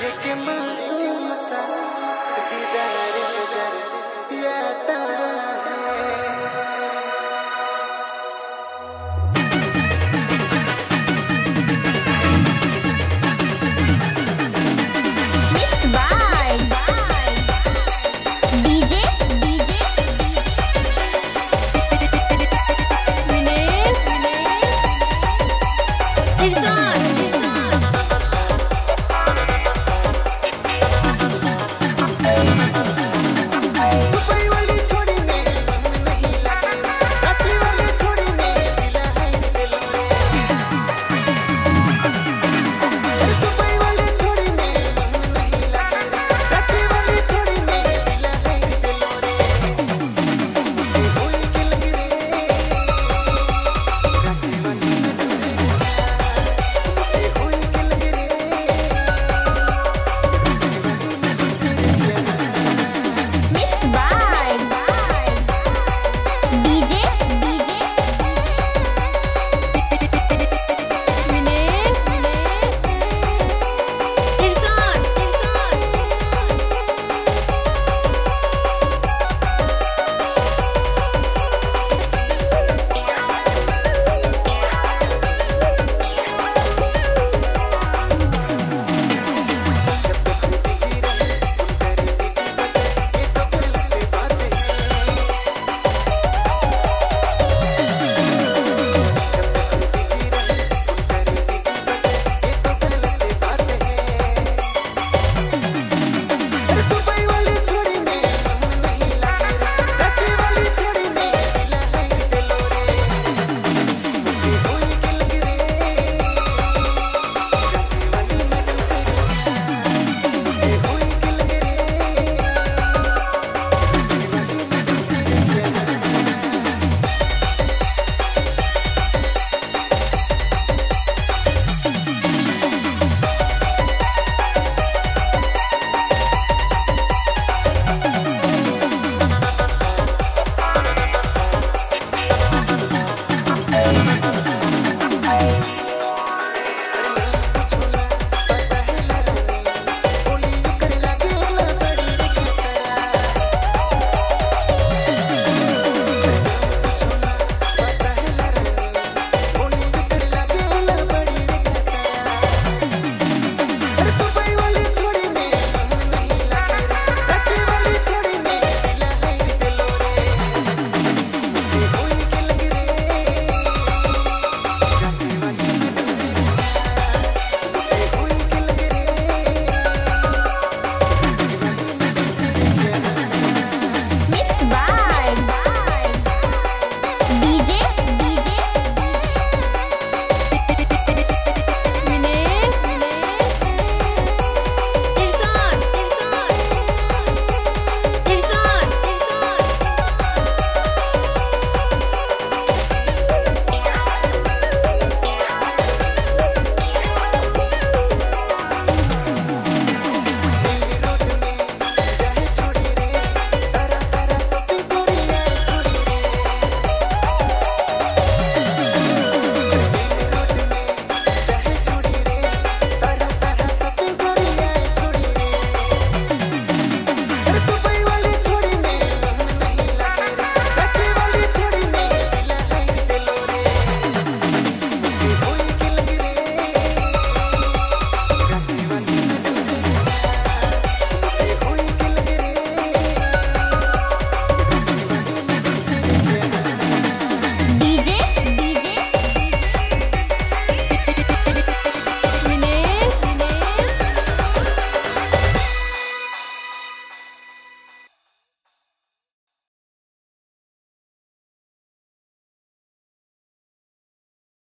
Proyectemos un musa, Hey.